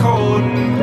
cold.